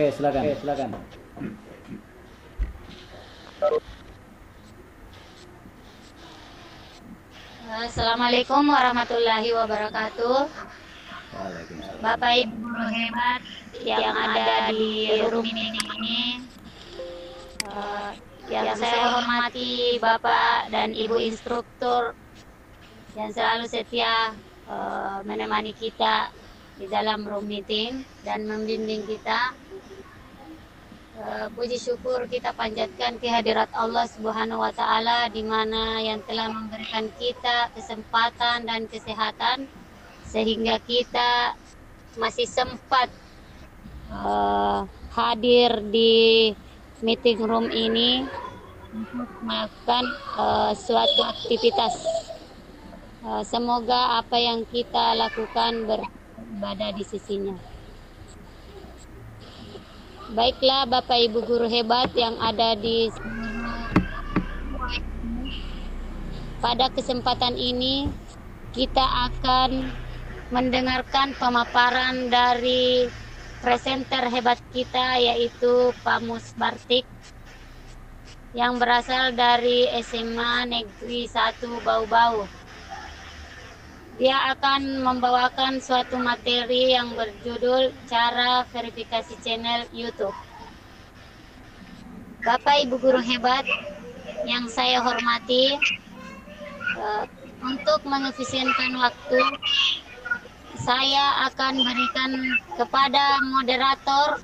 Oke, silakan. Oke, silakan. Assalamualaikum warahmatullahi wabarakatuh. Waalaikumsalam. Bapak Ibu guru hebat yang ada di room ini ini, eh, yang saya hormati Bapak dan Ibu instruktur yang selalu setia eh, menemani kita di dalam room meeting dan membimbing kita. Eh, puji syukur kita panjatkan kehadirat Allah Subhanahu wa taala di mana yang telah memberikan kita kesempatan dan kesehatan sehingga kita masih sempat eh, hadir di meeting room ini untuk melakukan eh, suatu aktivitas. Eh, semoga apa yang kita lakukan beribadah di sisinya. Baiklah Bapak Ibu guru hebat yang ada di pada kesempatan ini kita akan mendengarkan pemaparan dari presenter hebat kita yaitu Pak Mus Bartik yang berasal dari SMA Negeri 1 Bau-Bau. Dia akan membawakan suatu materi yang berjudul cara verifikasi channel YouTube. Bapak Ibu guru hebat yang saya hormati, eh, untuk mengefisienkan waktu, saya akan berikan kepada moderator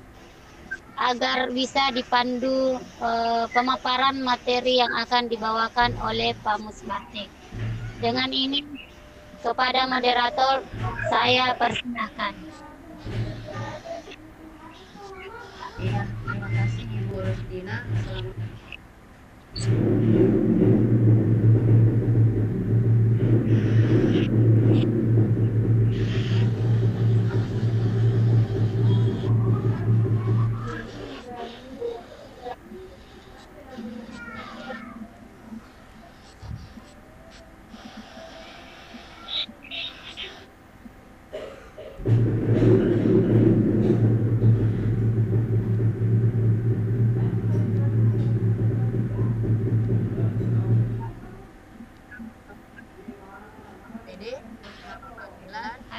agar bisa dipandu eh, pemaparan materi yang akan dibawakan oleh Pak Musbatik. Dengan ini kepada moderator saya persilahkan. Iya, terima kasih Ibu Rusdina. Selamat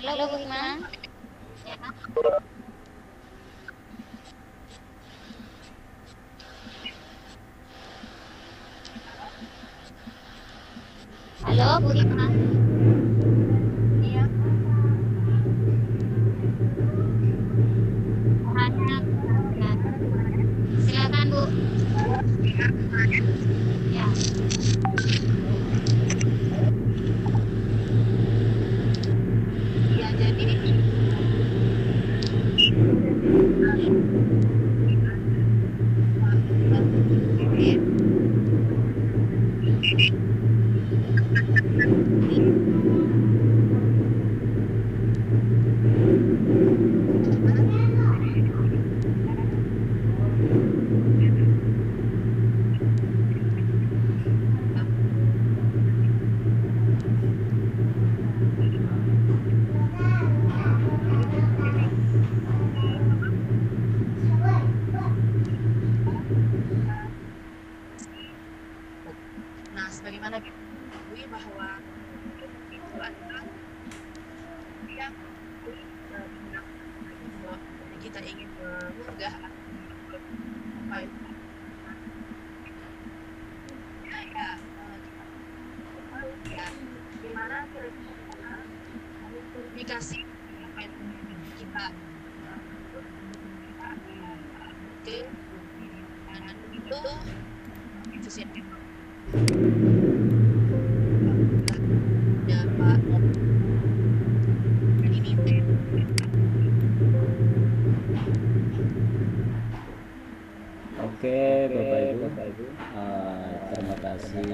Halo Bu Ima. Halo Bu Ima. Iya, Hanya silakan Bu. Ya. iya jadi Nah, sebagaimana kita ketahui bahwa itu adalah yang eh, bahwa kita ingin mengunggah apa itu ya ya eh, tahu ya gimana kira-kira komunikasi kita itu itu sih ya Pak dan ini Oke, Bapak Ibu. Eh, terima kasih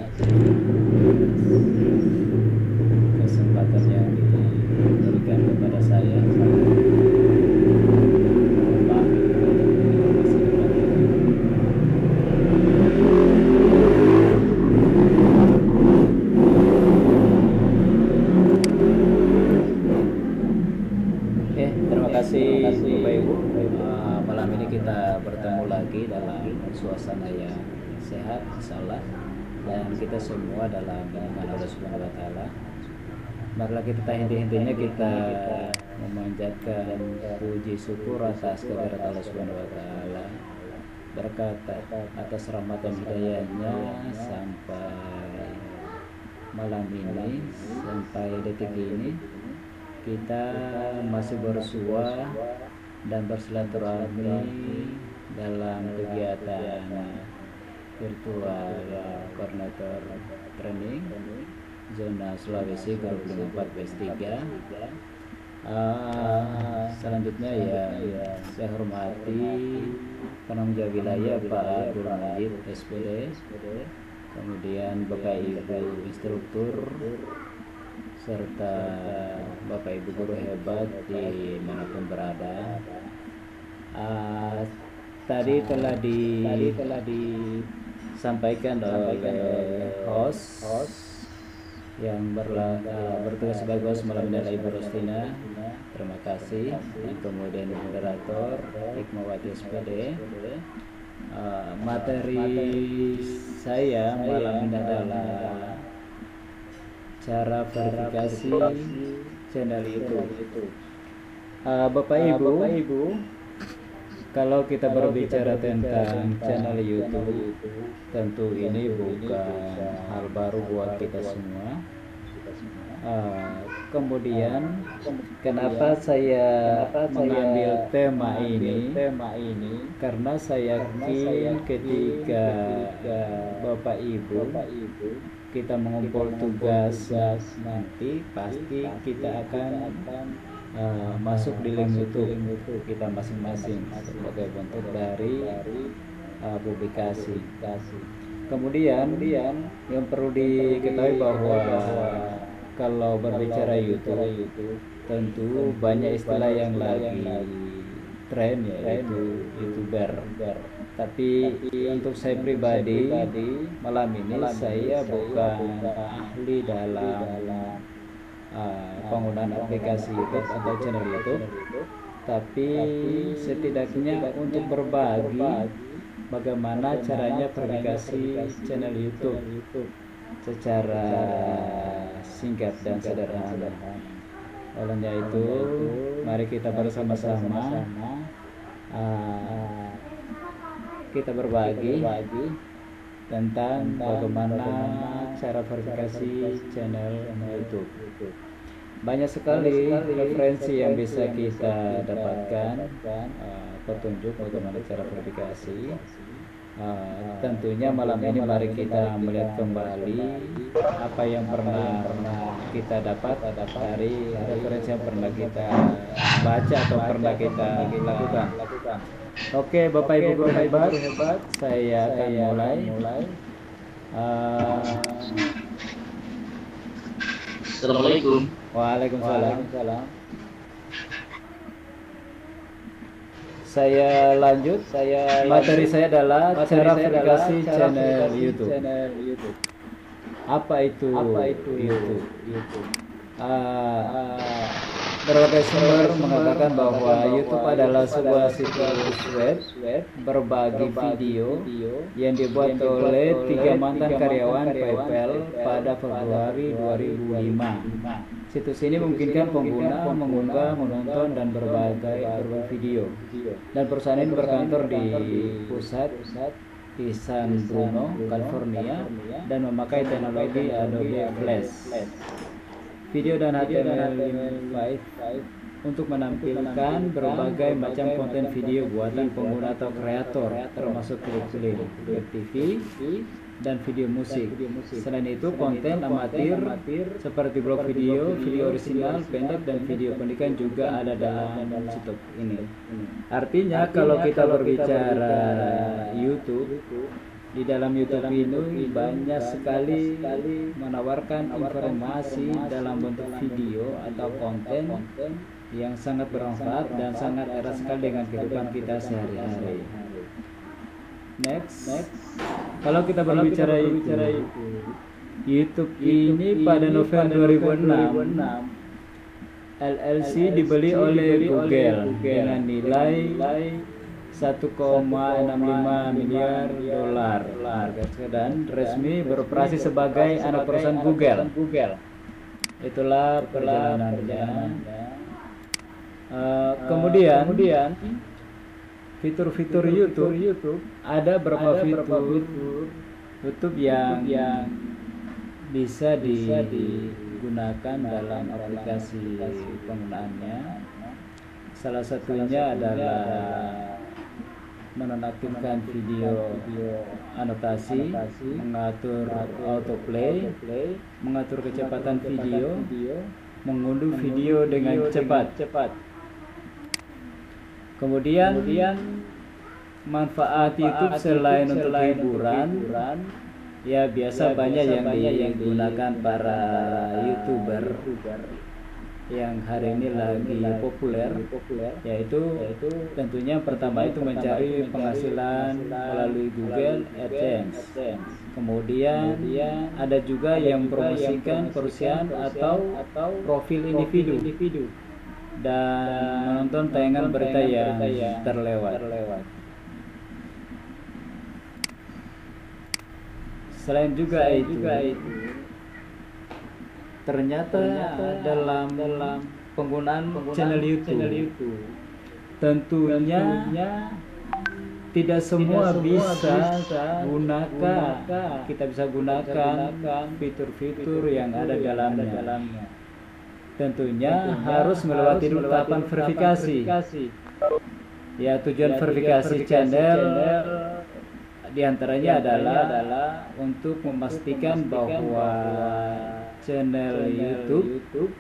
kesempatan yang diberikan kepada saya. Pak, kasih materi. Oke, terima kasih Bapak Ibu. Eh, malam ini kita bertemu lagi dalam suasana yang sehat, insyaallah dan kita semua dalam naungan Allah Subhanahu wa taala. Marilah kita henti-hentinya kita memanjatkan puji syukur atas kehadirat Allah Subhanahu wa taala berkata atas rahmat dan hidayahnya sampai malam ini sampai detik ini kita masih bersua dan bersilaturahmi dalam kegiatan virtual koordinator training zona Sulawesi grup 54 PS 3 Ah, selanjutnya ya, ya saya hormati penanggung jawab wilayah Pak Abdul Majid SPD kemudian Bapak Ibu instruktur serta Bapak Ibu guru hebat di mana pun berada. Ah, tadi telah di tadi telah disampaikan oleh host yang berla, uh, bertugas sebagai host malam ini adalah Ibu Rostina. terima kasih. Dan kemudian moderator Hikmawati SPD uh, materi saya malam ini adalah cara verifikasi channel YouTube. Uh, Bapak Ibu, Bapak Ibu kalau kita berbicara tentang channel YouTube, tentu ini bukan hal baru buat kita semua. Uh, kemudian, kenapa saya mengambil tema ini? Tema ini karena saya yakin ketika Bapak Ibu kita mengumpul tugas nanti, pasti kita akan uh, masuk di link YouTube kita masing-masing sebagai bentuk dari uh, publikasi. Kemudian, yang perlu diketahui bahwa kalau berbicara YouTube, tentu banyak istilah yang lagi tren ya yaitu youtuber. Tapi untuk saya pribadi malam ini saya bukan ahli dalam uh, penggunaan aplikasi YouTube atau channel YouTube. Tapi setidaknya untuk berbagi bagaimana caranya verifikasi channel YouTube secara singkat dan sederhana. Olehnya itu mari kita bersama-sama uh, kita berbagi tentang bagaimana cara verifikasi channel YouTube. Banyak sekali referensi yang bisa kita dapatkan, uh, petunjuk bagaimana cara verifikasi. Uh, tentunya malam ini mari kita melihat kembali apa yang pernah kita dapat dari referensi yang pernah kita baca atau pernah kita lakukan. Oke, Bapak Ibu guru hebat, saya akan mulai. Uh, Assalamualaikum. Waalaikumsalam. Saya lanjut. Saya materi saya adalah cara verifikasi channel YouTube. Apa itu? Apa itu YouTube? Uh, berbagai sumber mengatakan bahwa YouTube adalah sebuah situs web berbagi video yang dibuat oleh tiga mantan karyawan PayPal pada Februari 2005. Situs ini memungkinkan pengguna mengunggah, menonton, dan berbagai berbagai video. Dan perusahaan ini berkantor di pusat di San Bruno, California, dan memakai teknologi Adobe Flash. Video dan HTML5 untuk menampilkan berbagai macam konten video buatan pengguna atau kreator termasuk klip-klip, klip TV, dan video musik. Selain itu, konten amatir seperti blog video, video orisinal, pendek, dan video pendidikan juga ada dalam situs ini. Artinya, kalau kita berbicara YouTube, di dalam YouTube ini banyak sekali menawarkan informasi dalam bentuk video atau konten yang sangat bermanfaat dan sangat erat sekali dengan kehidupan kita sehari-hari. Next, kalau kita berbicara YouTube, YouTube. Ini pada November 2006 LLC dibeli oleh Google dengan nilai 1,65 miliar dolar. dan resmi beroperasi sebagai anak perusahaan Google. Itulah perjalanan. Uh, kemudian, kemudian fitur-fitur YouTube, YouTube ada beberapa fitur YouTube yang yang bisa, di, digunakan dalam aplikasi penggunaannya. Salah satunya adalah menonaktifkan video, video anotasi, mengatur autoplay, mengatur kecepatan video, mengunduh video dengan cepat. cepat. Kemudian, Kemudian manfaat YouTube selain untuk hiburan, ya biasa banyak yang digunakan para youtuber yang hari ini lagi populer, yaitu tentunya pertama itu mencari penghasilan melalui Google AdSense. Kemudian ada juga yang promosikan perusahaan atau profil individu dan menonton tayangan berita yang terlewat. Selain juga itu, ternyata, ternyata dalam dalam penggunaan, penggunaan channel, YouTube, channel YouTube tentunya, tentunya tidak semua tidak bisa, bisa gunakan, kita bisa gunakan fitur-fitur yang ada dalamnya. dalamnya. Tentunya, tentunya harus melewati dulu tahapan verifikasi. verifikasi. Ya tujuan ya, verifikasi, verifikasi channel, channel di antaranya adalah, adalah untuk memastikan bahwa channel, YouTube, YouTube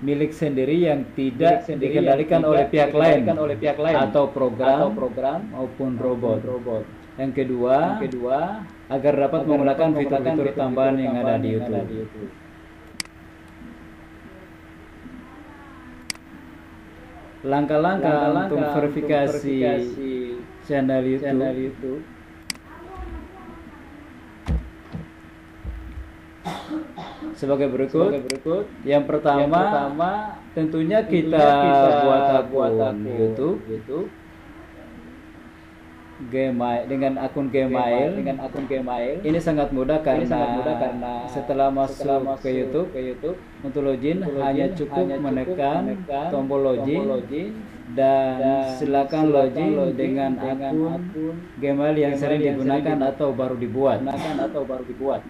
milik sendiri yang tidak sendiri dikendalikan yang oleh pihak lain oleh pihak lain atau program, atau program maupun robot. robot. Yang kedua, yang kedua agar dapat menggunakan fitur-fitur tambahan yang ada di YouTube. Langkah-langkah untuk verifikasi, verifikasi channel YouTube, channel YouTube sebagai berikut. Sebagai berikut. Yang pertama, yang pertama tentunya kita, kita buat akun, buat akun YouTube, YouTube Gmail dengan akun Gmail, dengan akun Gmail ini sangat mudah karena, sangat mudah karena setelah masuk, setelah masuk ke YouTube ke YouTube untuk login, untuk login hanya cukup hanya menekan, menekan tombol login, tombol login dan, dan silakan login, login dengan, dengan akun, akun Gmail yang Gmail sering digunakan yang atau baru dibuat. atau baru dibuat.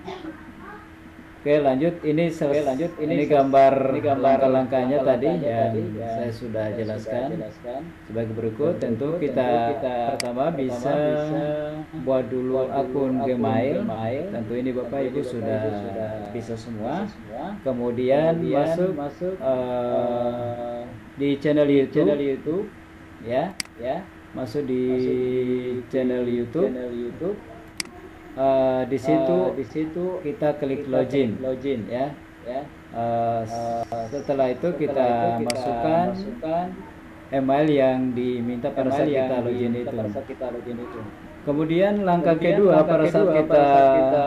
Oke lanjut. Ini Oke, lanjut. Ini, ini gambar, ini gambar langkah-langkahnya tadi. yang tadi, ya, saya sudah saya jelaskan. Sudah jelaskan. sebagai berikut tentu kita, kita pertama bisa, bisa buat dulu akun Gmail. Gmail. Tentu ini Bapak Ibu sudah, sudah bisa semua, semua. Kemudian, kemudian masuk masuk uh, di channel YouTube, channel YouTube. Ya. Ya. Masuk di, masuk di channel YouTube. Channel YouTube uh, di situ uh, di situ kita klik kita login. login ya. Ya. Uh, uh, setelah itu kita, setelah itu kita masukkan, masukkan email yang diminta pada saat kita login itu. pada saat kita login itu. Kemudian langkah kemudian, kedua langkah pada saat kita, pada saat kita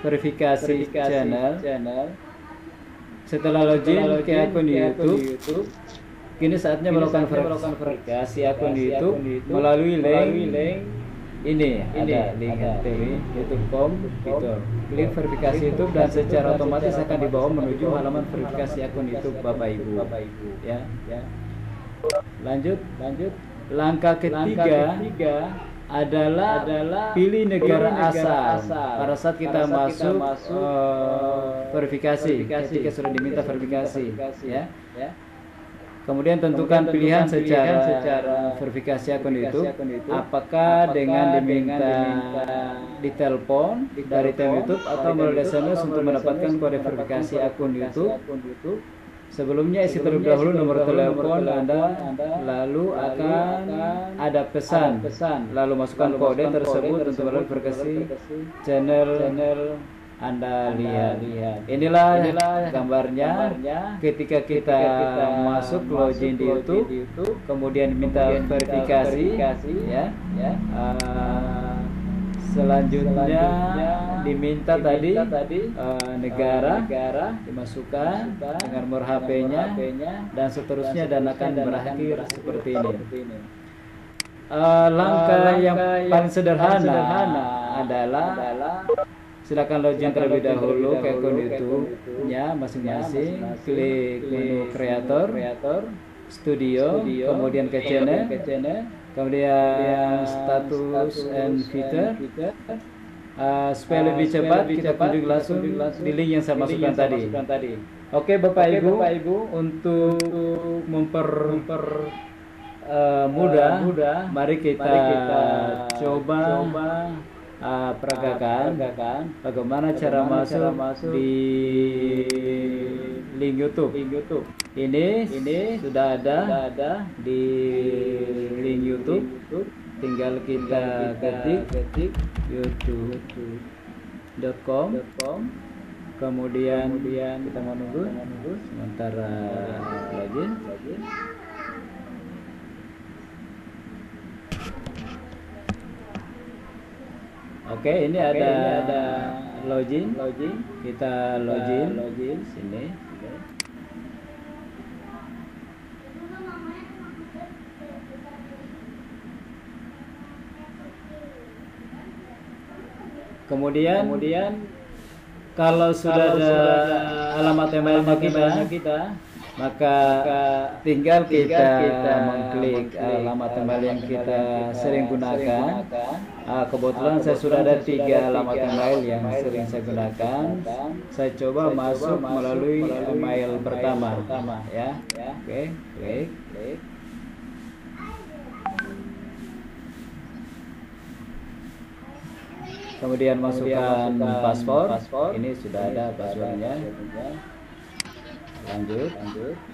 verifikasi, verifikasi channel, channel. Setelah login, setelah login ke akun ke YouTube, YouTube kini saatnya melakukan verifikasi akun YouTube, YouTube melalui link ini, ini ada link TV YouTube.com fitur klik verifikasi YouTube dan secara otomatis akan dibawa menuju halaman verifikasi akun YouTube Bapak Ibu. Bapak Ibu. Ya, ya. Lanjut, lanjut. Langkah ketiga, Langkah ketiga adalah, adalah pilih negara, negara asal. asal. Pada saat kita, Pada saat masuk, kita masuk uh, verifikasi, verifikasi, ketika sudah diminta verifikasi, verifikasi ya. ya Kemudian tentukan, Kemudian pilihan, secara, secara verifikasi akun itu, apakah, apakah dengan diminta, diminta ditelepon dari tim YouTube atau melalui SMS untuk mendapatkan kode verifikasi akun YouTube. Sebelumnya isi terlebih dahulu nomor telepon Anda, lalu akan ada pesan, lalu masukkan kode tersebut untuk verifikasi channel anda lihat. lihat. Inilah, Inilah gambarnya, gambarnya ketika kita, ketika kita masuk login di YouTube, di YouTube kemudian minta kemudian verifikasi, verifikasi ya, ya. Uh, Selanjutnya diminta tadi eh, negara dimasukkan dengan nomor HP-nya dan seterusnya dan akan berakhir seperti ini. Eh, langkah yang paling sederhana adalah silakan login terlebih dahulu ke akun YouTube-nya masing-masing, klik menu kreator, studio, kemudian ke channel, kemudian status and feature. Uh, supaya lebih cepat kita kunjungi langsung di link yang saya masukkan tadi. Oke Bapak Ibu, untuk memper, memper uh, mudah, mari kita, coba, uh, peragakan. Bagaimana cara masuk, di link YouTube. Ini, sudah ada, di link YouTube. Tinggal kita ketik youtube.com kemudian kita menunggu sementara login Oke, ini ada ada login. Kita login login sini. Kemudian kemudian kalau sudah ada alamat email kita, kita maka tinggal kita, mengklik alamat email yang kita sering gunakan. Ah, kebetulan saya sudah ada tiga alamat email yang sering saya gunakan. Saya coba masuk melalui email pertama, ya. Oke, klik. Kemudian masukkan paspor. Ini sudah ada passwordnya. Lanjut. Lanjut.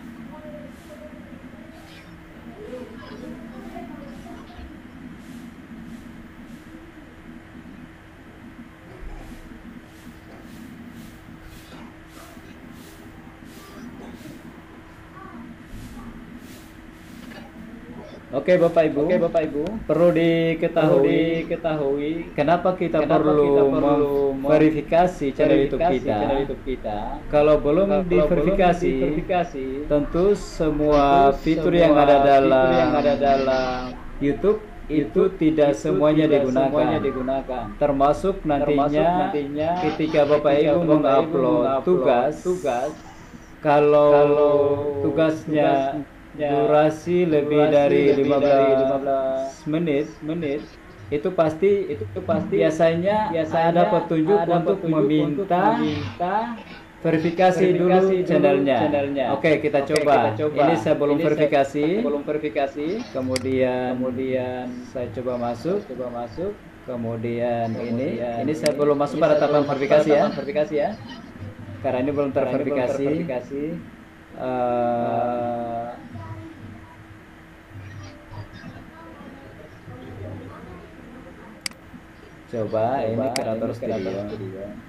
Oke Bapak Ibu, Oke Bapak Ibu, perlu diketahui, diketahui kenapa kita Kenapa perlu, kita perlu verifikasi channel YouTube kita. channel YouTube kita. Kalau belum Kalau diverifikasi, belum diverifikasi, tentu semua tentu fitur semua yang ada fitur dalam yang ada dalam YouTube itu YouTube tidak itu semuanya tidak digunakan. semuanya digunakan. Termasuk nantinya, Termasuk nantinya ketika Bapak ketika Ibu mengupload mengupload tugas, tugas, kalau, kalau tugasnya tugasnya durasi lebih durasi dari lebih 15, dari 15 menit, menit itu pasti itu pasti biasanya, biasanya ada petunjuk ada untuk petunjuk meminta untuk meminta verifikasi, dulu verifikasi dulu channelnya. channelnya. Oke, kita, Oke, coba. kita coba. Ini saya belum Ini saya verifikasi. belum verifikasi. Kemudian Kemudian saya coba masuk. coba masuk. Kemudian, ini Kemudian ini saya belum masuk ini pada saya tahapan verifikasi ya. verifikasi ya. Karena ini belum Karena ini belum terverifikasi. terverifikasi. Eh, coba, ini kreator studio. Studio.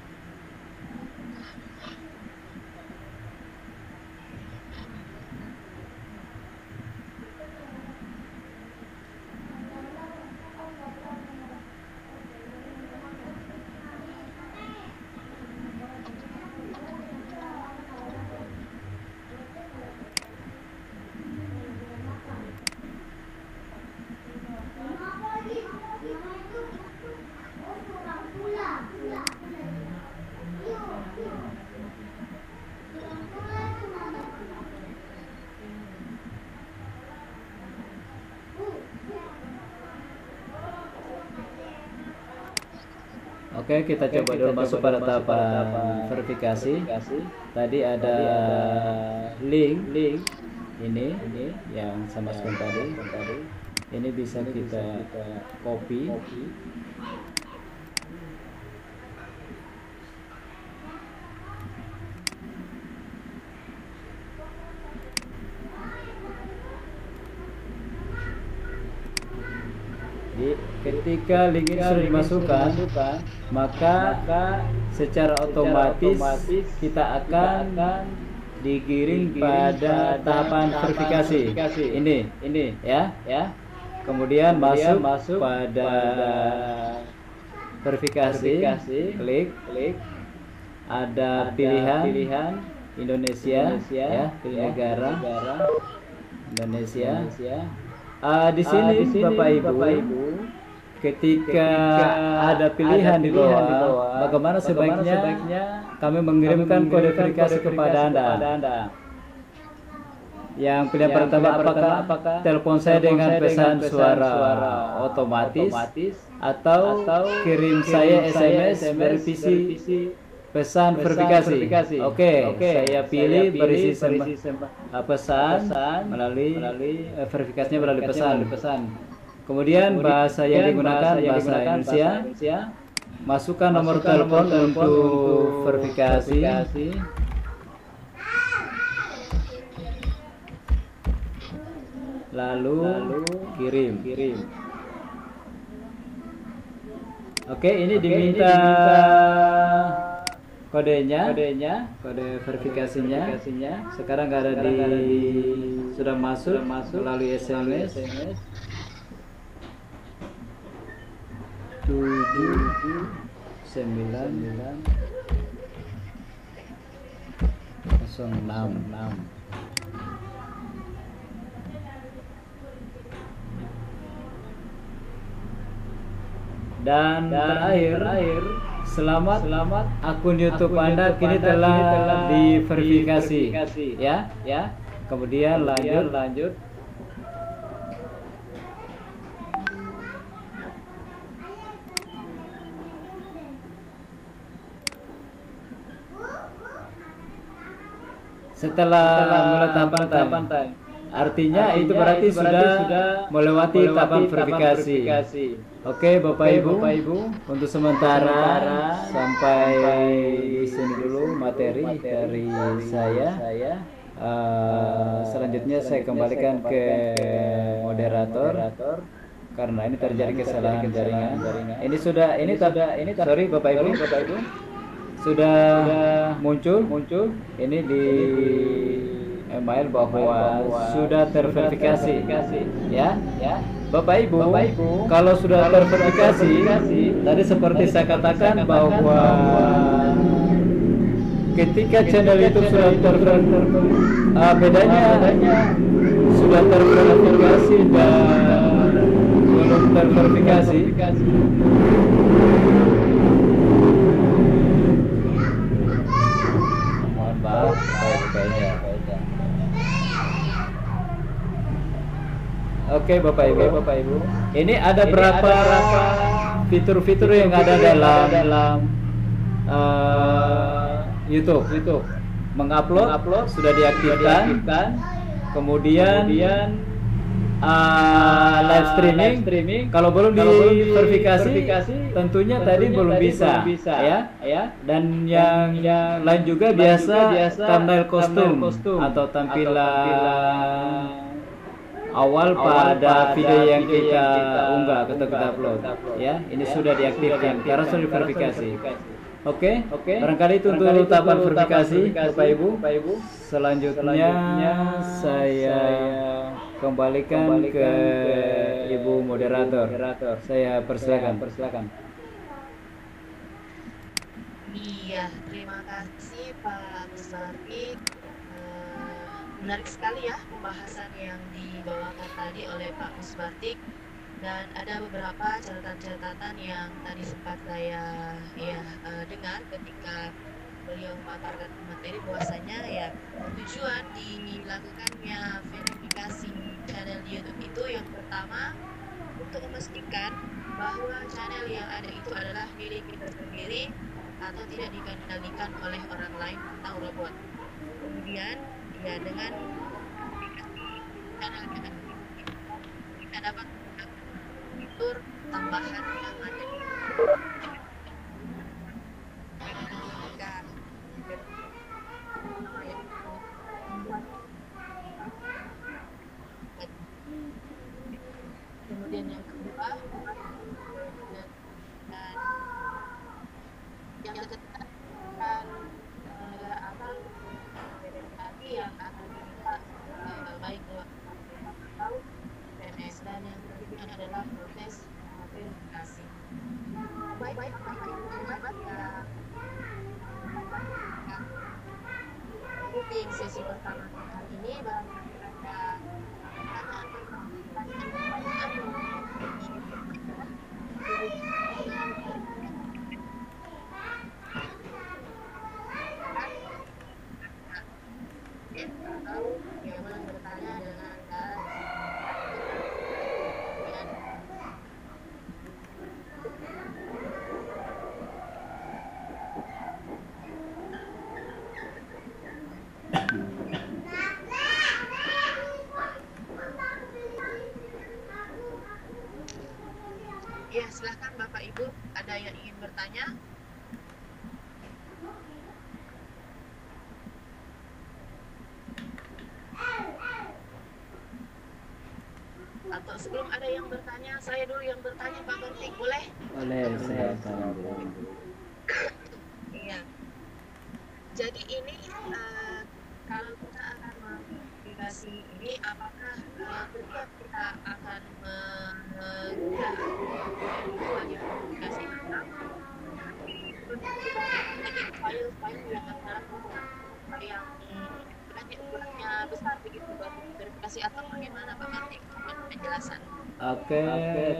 Oke, kita Oke, coba kita dulu coba masuk pada tahapan tahapan verifikasi. verifikasi. Tadi ada, Tadi ada link, link ini, ini yang sama yang sekali tadi. tadi. Ini bisa Ini kita, bisa kita copy. copy. Jadi, ketika link ini sudah dimasukkan, maka secara otomatis otomatis kita akan digiring pada tahapan verifikasi. Ini, ini ya. ya. Kemudian, Kemudian masuk, masuk pada, pada verifikasi, Verifikasi. klik, Klik. ada, Ada pilihan, pilihan Indonesia, Indonesia, ya, pilih ya, negara, negara Indonesia. Indonesia. Ah, di Ah, sini, di sini, Bapak Ibu, Bapak Ibu, ketika, ketika ada pilihan, ada di, pilihan bawah, di bawah, bagaimana sebaiknya, sebaiknya kami mengirimkan kode verifikasi kepada Anda. kepada Anda. Yang pilihan Yang pertama pilihan apakah, apakah telepon saya telepon dengan saya pesan, dengan pesan suara, suara otomatis, otomatis, atau, atau kirim, kirim saya saya SMS, SMS verifisi pesan, verifikasi. verifikasi. Oke, Oke, saya pilih berisi, sem- berisi sem- uh, pesan, pesan melalui, melalui uh, verifikasinya melalui pesan. melalui pesan. Kemudian, bahasa yang digunakan bahasa Indonesia. Masukkan nomor telepon, untuk, verifikasi. Lalu, Lalu kirim. kirim. Oke, ini Oke, diminta, ini diminta kodenya, kodenya, kode verifikasinya. verifikasinya. Sekarang nggak ada ada di- sudah masuk, sudah masuk melalui SMS. SMS. Tujuh sembilan kosong enam enam dan, terakhir, selamat Selamat akun YouTube akun Anda YouTube kini telah, telah diverifikasi, ya ya. kemudian lanjut Kemudian lanjut. Setelah, mulai tahapan time. time. Artinya, itu Artinya berarti, itu berarti sudah, sudah melewati, melewati tahapan verifikasi. verifikasi. Oke, Bapak, Oke, Ibu, Bapak, Ibu, untuk sementara, sementara, sampai, sampai di sini dulu materi, dari, saya. saya. Eh, selanjutnya saya kembalikan ke moderator, karena ini terjadi kesalahan jaringan. Ini sudah ini sudah ini sorry Bapak Ibu, Bapak Ibu sudah, muncul muncul ini di email bahwa, sudah terverifikasi ya ya. Bapak Ibu, Bapak, Ibu, kalau sudah kalau terverifikasi, terverifikasi, tadi seperti tadi saya katakan saya katakan bahwa, ketika channel channel sudah terverifikasi, ah, bedanya, bedanya sudah terverifikasi dan belum terverifikasi. Saya kayaknya. Oke Bapak Ibu, Bapak Ibu. ini ada Ini berapa fitur-fitur yang ada dalam, dalam, eh, YouTube. YouTube. Mengupload, Mengupload, sudah diaktifkan, diaktifkan. kemudian, Kemudian eh, live streaming, live streaming. kalau belum Kalau belum diverifikasi, diverifikasi, tentunya, tadi tentunya belum tadi bisa, belum bisa, ya. ya. Dan yang, yang lain juga lain biasa, juga biasa thumbnail kostum, kostum atau atau tampilan, tampilan awal, awal pada, pada video yang video kita, yang kita unggah atau kita upload. kita upload. Ya, ini Ya, sudah diaktifkan, karena sudah diverifikasi. karena sudah Oke, Oke. barangkali itu untuk Barangkali tahapan verifikasi, Bapak Ibu. Bapak Ibu. Selanjutnya, Selanjutnya saya, kembalikan, kembalikan ke, ke Ibu moderator. moderator. Saya persilakan. Saya persilakan. Iya, terima kasih Pak Musbarki. Eh, menarik sekali ya pembahasan yang dibawakan tadi oleh Pak Musbartik dan ada beberapa catatan-catatan yang tadi sempat saya ya eh, dengar ketika beliau memaparkan materi bahwasanya ya tujuan dilakukannya verifikasi channel YouTube itu yang pertama untuk memastikan bahwa channel yang ada itu adalah milik kita sendiri atau tidak dikendalikan oleh orang lain atau robot. Kemudian ya dengan channel kita kita dapat fitur tambahan yang ada di kemudian yang kedua yang ingin bertanya? Atau sebelum ada yang bertanya, saya dulu yang bertanya Pak Bertik, boleh? Oleh saya salam. Iya. Jadi ini eh, kalau kita akan mengaplikasi ini, apakah setiap kita akan mengunggah hanya aplikasi kita, jadi file-file yang adalah yang beratnya besar begitu buat verifikasi atau bagaimana Pak Martik penjelasan? Oke,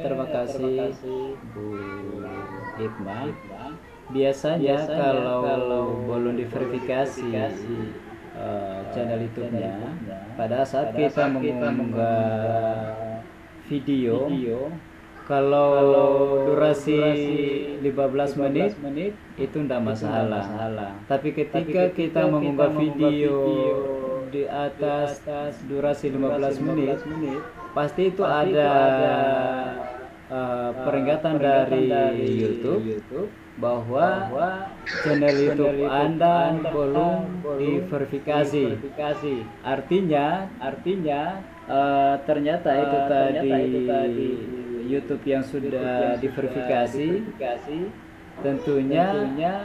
terima kasih Bu Hikmah. Biasanya, kalau, belum diverifikasi eh, channel YouTube-nya, pada saat kita mengunggah video, kalau durasi 15 menit itu tidak masalah. Tapi ketika kita mengunggah video di atas durasi 15 menit, pasti itu ada uh, peringatan dari YouTube bahwa channel YouTube Anda belum diverifikasi. Artinya, artinya uh, ternyata itu tadi YouTube yang sudah diverifikasi. tentunya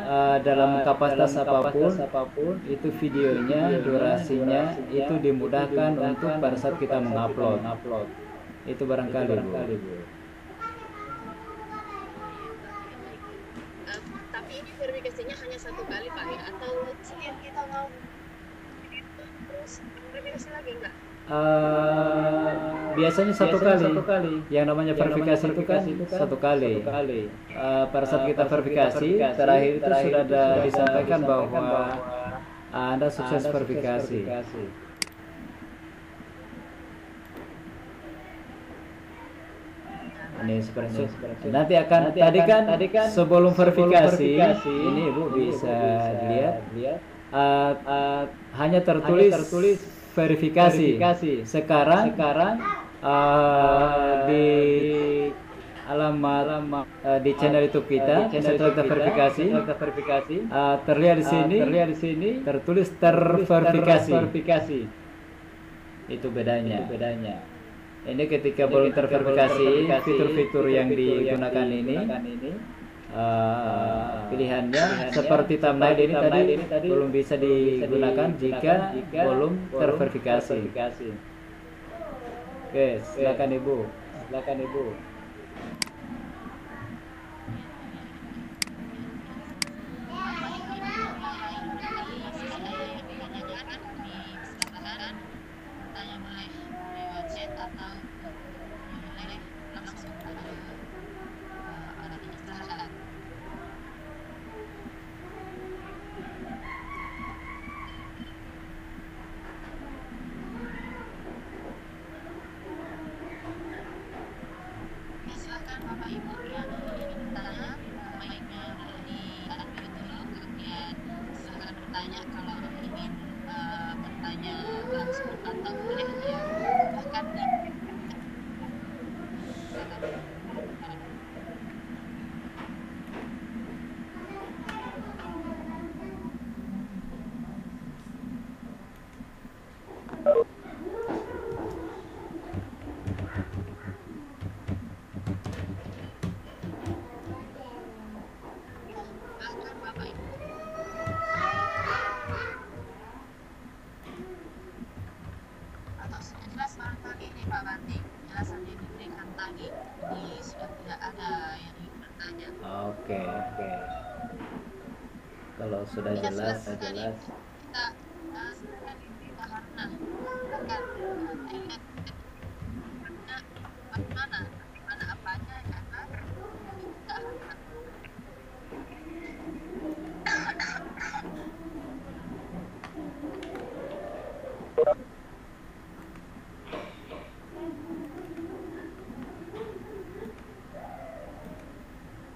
uh, dalam kapasitas apa pun itu videonya durasinya itu dimudahkan untuk pada saat kita mengupload. itu barangkali bu. Eh, tapi ini verifikasinya hanya satu kali Pak ya? Atau setiap kita mau itu terus verifikasi lagi enggak? Uh, biasanya satu kali. Yang namanya verifikasi itu kan satu kali. Uh, pada saat kita verifikasi, terakhir itu sudah ada disampaikan bahwa Anda sukses verifikasi. Ini seperti nanti akan tadi kan tadi kan sebelum verifikasi, ini Ibu bisa dilihat. uh, uh, hanya tertulis tertulis verifikasi. Sekarang sekarang uh, di alamat uh, di channel YouTube kita setelah kita verifikasi. verifikasi. Uh, terlihat di sini. terlihat di sini. Tertulis terverifikasi verifikasi. itu bedanya. Itu bedanya. Ini ketika belum terverifikasi fitur-fitur yang digunakan ini Uh, pilihannya seperti thumbnail ini tadi, tadi belum bisa digunakan jika, jika belum terverifikasi. Oke, silakan Ibu. Silakan Ibu. Sudah jelas silakan. jelas Kita uh, silakan Pak Haruna. Silakan uh, highlight Mana, mana, mana apanya ya kan? Kita Haruna.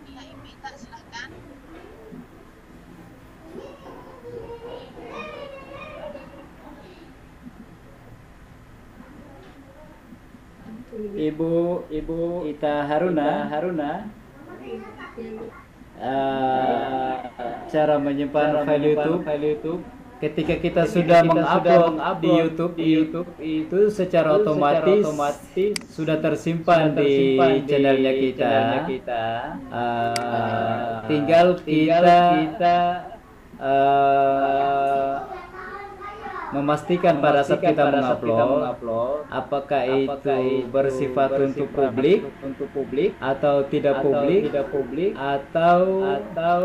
Iya, Ibu Ita, silakan. Ibu Ibu Ita Haruna. Haruna. Eh, cara menyimpan file YouTube. file YouTube. Ketika kita sudah mengupload di YouTube di YouTube itu secara otomatis, sudah tersimpan, di, channelnya kita, Eh, tinggal kita, eh, memastikan pada saat kita mengupload apakah itu bersifat untuk publik untuk publik atau tidak publik tidak publik atau atau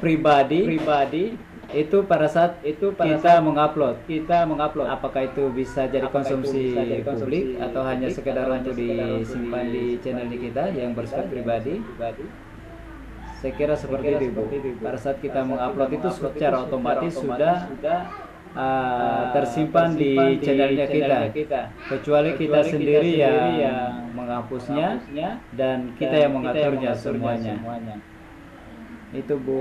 pribadi pribadi itu pada saat itu kita mengupload. kita mengupload. Apakah itu bisa jadi konsumsi publik atau hanya sekedar untuk disimpan di channel kita yang bersifat pribadi saya kira seperti itu Bu. Pada saat kita mengupload itu secara otomatis sudah uh, tersimpan di channelnya kita. Kecuali kita sendiri yang menghapusnya dan kita yang mengaturnya semuanya. Itu Bu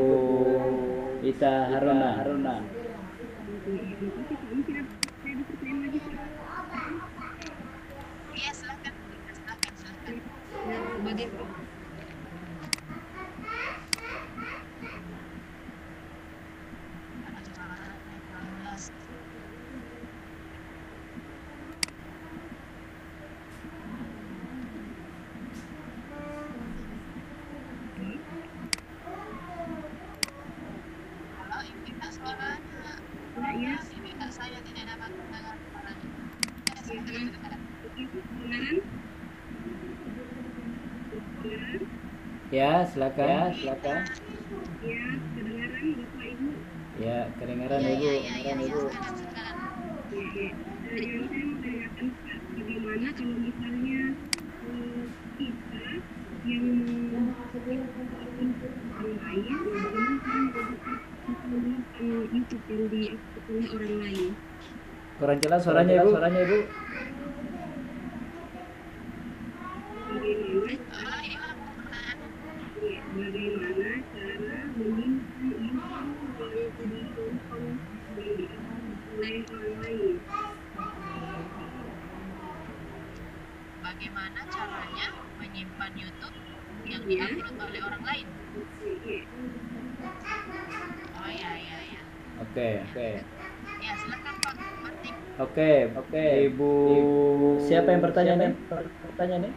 Ita Haruna. Haruna. Iya, silakan. Silakan, silakan Ibu Ita, suaranya. Ya, Ibu Ita, saya tidak dapat mendengar suaranya. Ya, silakan. Ya, silakan. Ya, silakan. Ya, kedengaran Iya, Ibu. iya, iya, iya, Kedengaran iya, Ibu. silakan, silakan. bagaimana kalau misalnya eh, kita yang orang lain YouTube yang diakses orang lain Kurang jelas suaranya Ibu. Suaranya Ibu. bagaimana Ah, ini mana pertanyaan? ya, bagaimana cara menyimpan info yang tadi info yang diakses oleh orang lain Bagaimana caranya menyimpan YouTube yang diupload oleh orang lain? Oh ya ya ya. Oke, oke. Ya silakan Pak. Oke, oke. Ibu siapa yang bertanya nih? Bertanya nih?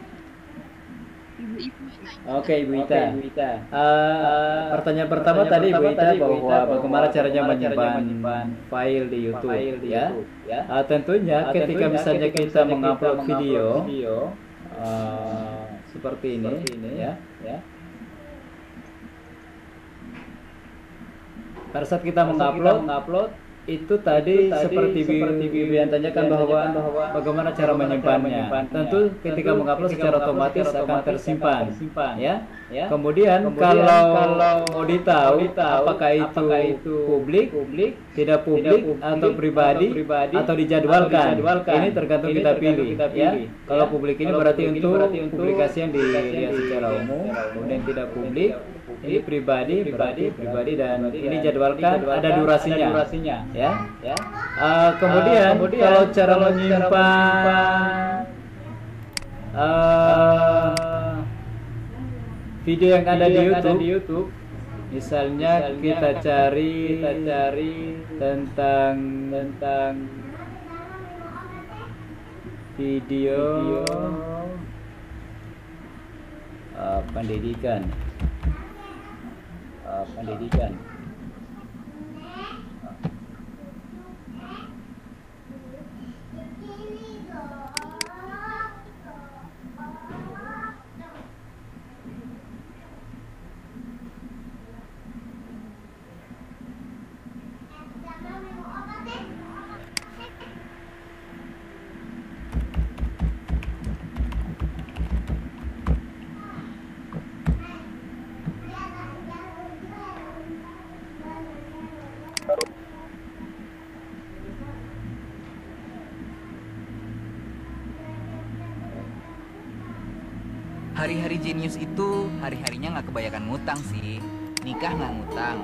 Ibu-ibu Oke, Ibu Ita. Ibu Ita. Eh, pertanyaan pertama tadi Ibu Ita bahwa bagaimana caranya menyimpan file di YouTube, ya. Ah, tentunya ketika misalnya kita mengupload video, eh, seperti ini, ya, ya. Pada saat kita mengupload, itu tadi seperti Bibi yang tanyakan bahwa bagaimana cara menyimpannya. Tentu ketika mengupload secara otomatis akan tersimpan, ya. Kemudian kalau mau ditahu apakah itu publik, tidak publik atau pribadi atau dijadwalkan, ini tergantung kita pilih, ya. Kalau publik ini berarti untuk publikasi yang dilihat secara umum, kemudian tidak publik. ini pribadi berarti pribadi dan ini jadwalkan ada durasinya. ya. Ya. Eh, kemudian, kalau cara menyimpan eh, video yang ada di YouTube, misalnya kita cari kita cari tentang tentang video, eh, pendidikan. Eh, pendidikan jenius itu hari-harinya nggak kebanyakan ngutang sih. Nikah nggak ngutang.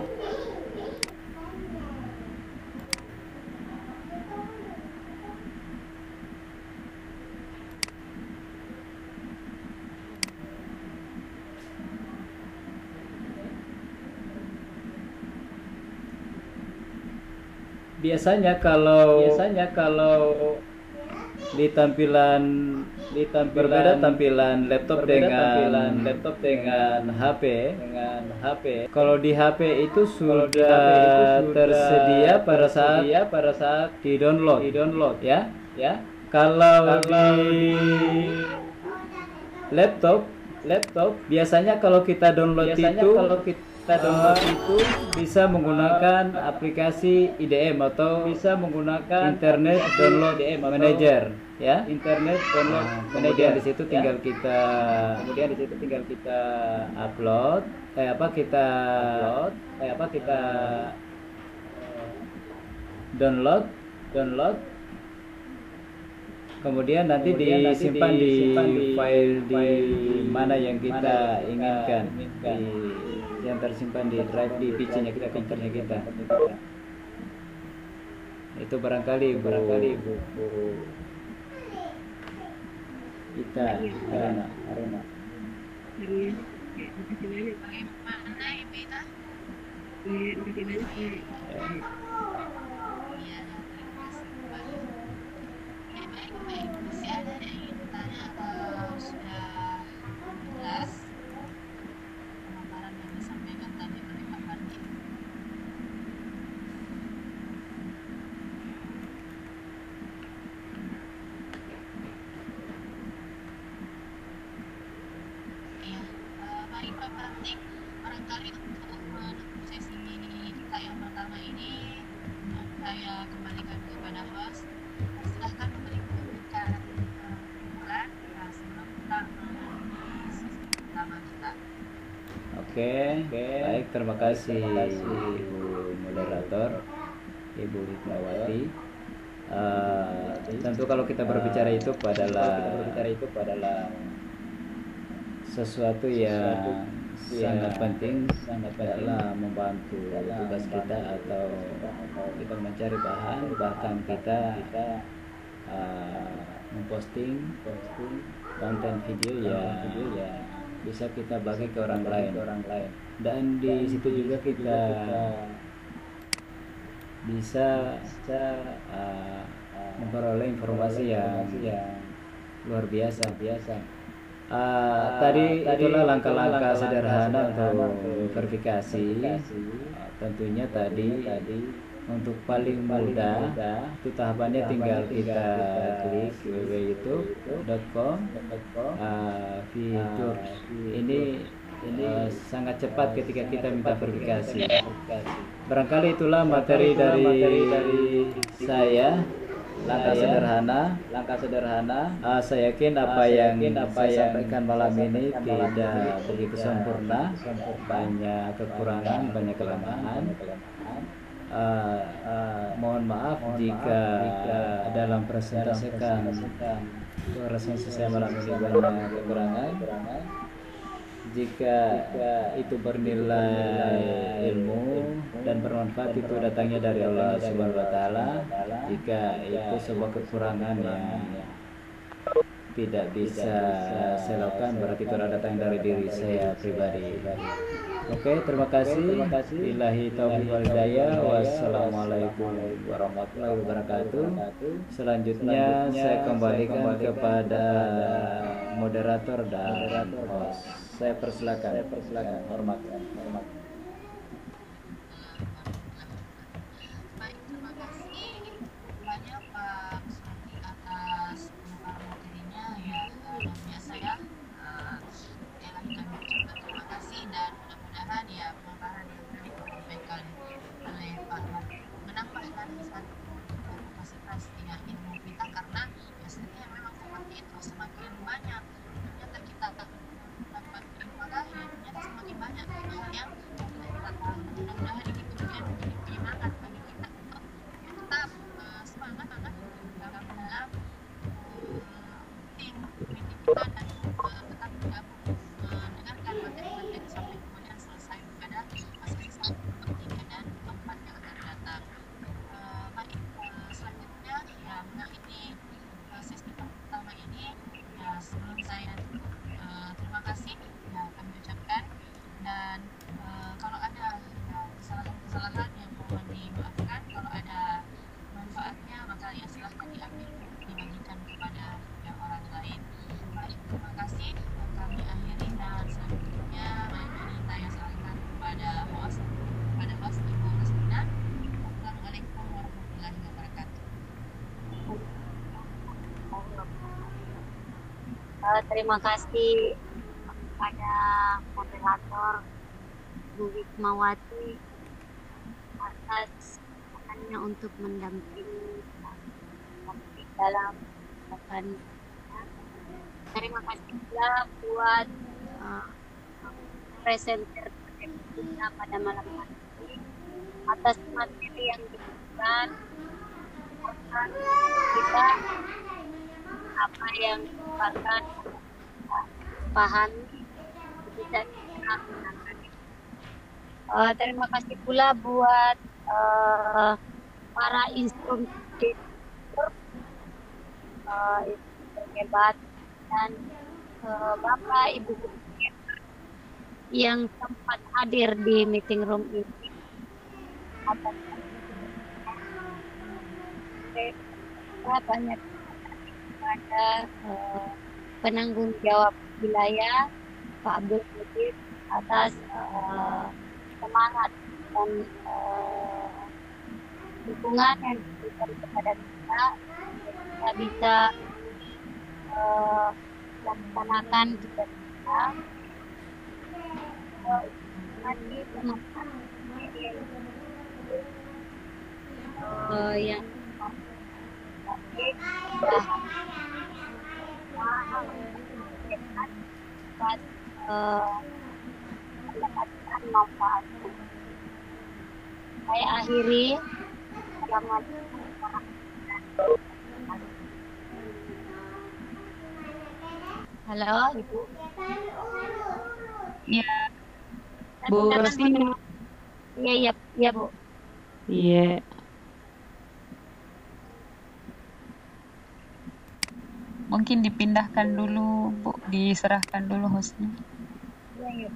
Biasanya kalau biasanya kalau di tampilan di tampilan berbeda tampilan laptop berbeda dengan tampilan laptop dengan HP dengan HP kalau di HP itu sudah, di HP itu sudah tersedia pada saat tersedia pada saat di download. di download ya ya. Kalau, Kalau di laptop laptop biasanya kalau kita download biasanya itu kalau kita download eh, itu bisa menggunakan aplikasi IDM atau bisa menggunakan Internet Download IDM Manager ya. Internet download Nah, manager kemudian di situ ya. tinggal kita kemudian di situ tinggal kita upload eh apa kita upload. eh apa kita download download. Kemudian nanti Kemudian nanti disimpan di, disimpan di file di file mana yang kita mana inginkan, inginkan. di yang tersimpan di drive di PC-nya kita komputernya kita. Itu barangkali bu. Barangkali bu, bu kita Arena Arena Karena makasih banyak Pak. Bagaimana Ibu Ita? Makasih banyak Pak. Baik terima kasih, Ibu moderator, Ibu Ritmawati. Eh, tentu kalau kita berbicara itu adalah berbicara itu adalah sesuatu yang yang sangat penting sangat penting membantu dalam tugas kita atau kita mencari bahan bahkan kita eh, memposting posting konten video yang video yang bisa kita bagi ke orang lain. ke orang lain. Dan di situ juga kita bisa bisa uh, memperoleh informasi yang yang luar biasa. biasa. Uh, tadi, tadi itulah langkah-langkah sederhana sederhana untuk verifikasi. Uh, tentunya tadi, tadi untuk paling mudah, mudah, itu tahapannya tinggal kita klik www.youtube.com uh, fitur. Ini ini uh, sangat cepat ketika kita minta verifikasi. Barangkali itulah materi dari, materi dari saya. Langkah saya. sederhana. langkah sederhana Ah, saya yakin Ah, apa saya yang yakin apa saya sampaikan malam ini malam tidak begitu sempurna, banyak kekurangan, banyak kelemahan. Ah, ah, mohon maaf Mohon jika, maaf jika dalam presentasikan resensi saya malam ini banyak kekurangan. Jika itu bernilai ilmu dan bermanfaat itu datangnya dari Allah Subhanahu wa taala. Jika itu sebuah kekurangan yang tidak bisa saya lakukan berarti itu datang dari diri saya pribadi. Oke, terima kasih. terima kasih. Billahi taufiq wal hidayah. Wassalamualaikum warahmatullahi wabarakatuh. Selanjutnya saya kembalikan kepada moderator dan host. Saya persilakan. Saya persilakan. Hormat. Hormat. Eh, terima kasih kepada moderator Bu Hikmawati atas hanya untuk mendampingi kami dalam akan terima kasih pula buat uh, presenter kita pada malam hari ini atas materi yang diberikan. Kita apa yang kita pahami bisa kita. Uh, terima kasih pula buat uh, para instruktur uh, hebat dan uh, bapak ibu yang sempat hadir di meeting room ini banyak kepada uh, penanggung jawab wilayah Pak Abdul Qadir atas uh, semangat dan uh, dukungan yang diberikan kepada kita. Kita bisa uh, laksanakan juga kita. Nanti teman-teman yang dapat mendapatkan manfaat. Saya akhiri. Selamat Halo, Ibu. Ya, Bu Rosina. Iya, iya, iya, Bu. Iya. Mungkin dipindahkan dulu, Bu, diserahkan dulu hostnya. Iya, iya,